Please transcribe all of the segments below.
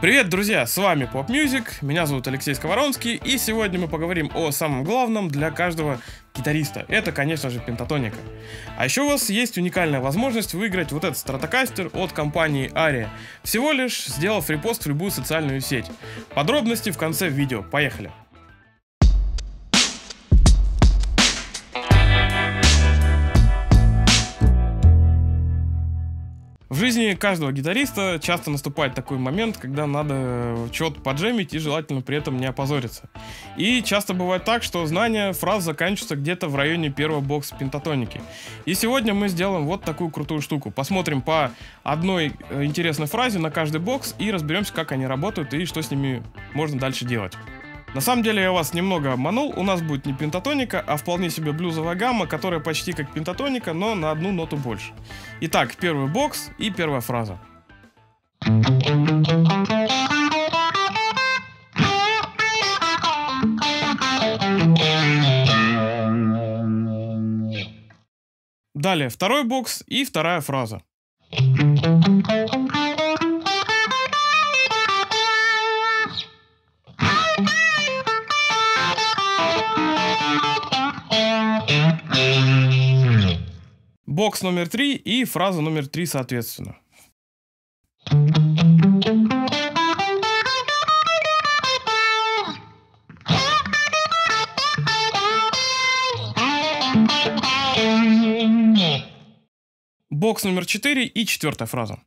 Привет, друзья, с вами Pop Music, меня зовут Алексей Сковоронский, и сегодня мы поговорим о самом главном для каждого гитариста. Это, конечно же, пентатоника. А еще у вас есть уникальная возможность выиграть вот этот стратокастер от компании Aria, всего лишь сделав репост в любую социальную сеть. Подробности в конце видео. Поехали! В жизни каждого гитариста часто наступает такой момент, когда надо что-то поджемить и желательно при этом не опозориться. И часто бывает так, что знания фраз заканчиваются где-то в районе первого бокса пентатоники. И сегодня мы сделаем вот такую крутую штуку. Посмотрим по одной э, интересной фразе на каждый бокс и разберемся, как они работают и что с ними можно дальше делать. На самом деле я вас немного обманул, у нас будет не пентатоника, а вполне себе блюзовая гамма, которая почти как пентатоника, но на одну ноту больше. Итак, первый бокс и первая фраза. Далее второй бокс и вторая фраза. Бокс номер три и фраза номер три соответственно. Бокс номер четыре и четвертая фраза.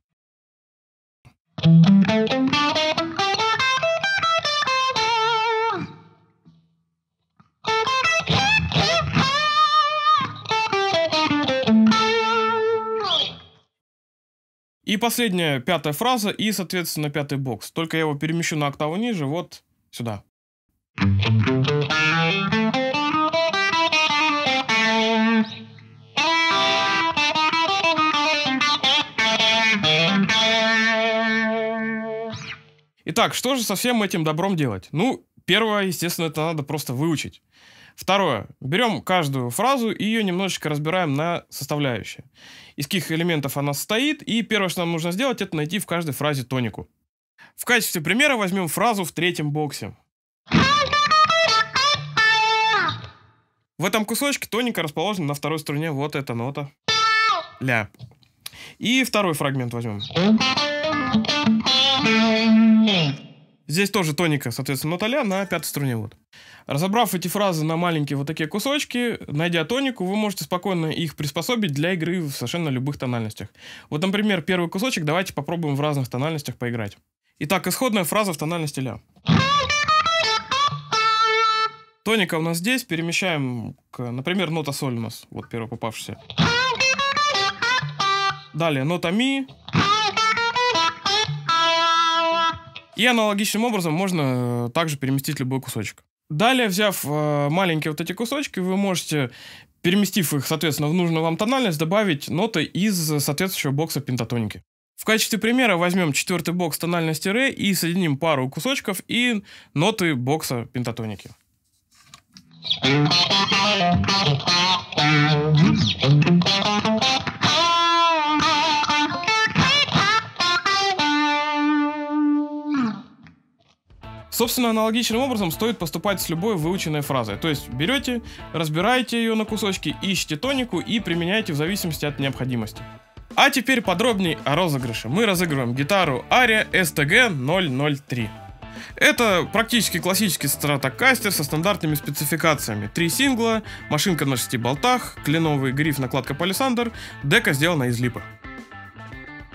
И последняя, пятая фраза и, соответственно, пятый бокс. Только я его перемещу на октаву ниже, вот сюда. Итак, что же со всем этим добром делать? Ну, первое, естественно, это надо просто выучить. Второе. Берем каждую фразу и ее немножечко разбираем на составляющие. Из каких элементов она состоит. И первое, что нам нужно сделать, это найти в каждой фразе тонику. В качестве примера возьмем фразу в третьем боксе. В этом кусочке тоника расположена на второй струне вот эта нота. Ля. И второй фрагмент возьмем. Здесь тоже тоника, соответственно, нота ля на пятой струне. Вот. Разобрав эти фразы на маленькие вот такие кусочки, найдя тонику, вы можете спокойно их приспособить для игры в совершенно любых тональностях. Вот, например, первый кусочек давайте попробуем в разных тональностях поиграть. Итак, исходная фраза в тональности ля. Тоника у нас здесь, перемещаем, к, например, нота соль у нас, вот первая попавшаяся. Далее нота ми, И аналогичным образом можно э, также переместить любой кусочек. Далее, взяв э, маленькие вот эти кусочки, вы можете, переместив их, соответственно, в нужную вам тональность, добавить ноты из соответствующего бокса пентатоники. В качестве примера возьмем четвертый бокс тональности ре и соединим пару кусочков и ноты бокса пентатоники. Собственно, аналогичным образом стоит поступать с любой выученной фразой. То есть берете, разбираете ее на кусочки, ищете тонику и применяете в зависимости от необходимости. А теперь подробнее о розыгрыше. Мы разыгрываем гитару Aria STG 003. Это практически классический стратокастер со стандартными спецификациями. Три сингла, машинка на шести болтах, кленовый гриф накладка палисандр, дека сделана из липа.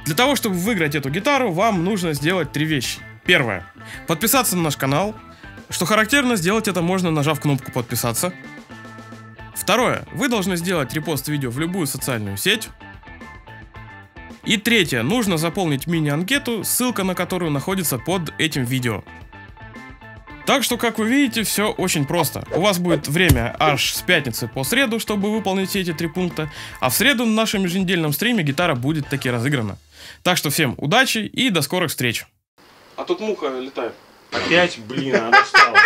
Для того, чтобы выиграть эту гитару, вам нужно сделать три вещи. Первое. Подписаться на наш канал. Что характерно, сделать это можно, нажав кнопку «Подписаться». Второе. Вы должны сделать репост видео в любую социальную сеть. И третье. Нужно заполнить мини-анкету, ссылка на которую находится под этим видео. Так что, как вы видите, все очень просто. У вас будет время аж с пятницы по среду, чтобы выполнить все эти три пункта, а в среду на нашем еженедельном стриме гитара будет таки разыграна. Так что всем удачи и до скорых встреч! А тут муха летает. Опять, блин, она встала.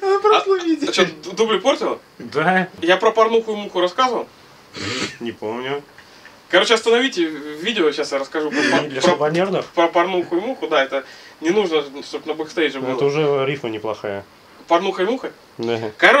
Она просто видит. А что, дубль портила? Да. Я про порнуху и муху рассказывал? Не помню. Короче, остановите видео, сейчас я расскажу про, Для про, про порнуху и муху. Да, это Не нужно, чтобы на бэкстейдже Ну, Это было. уже рифма неплохая. Порнухой-мухой. Да. Короче,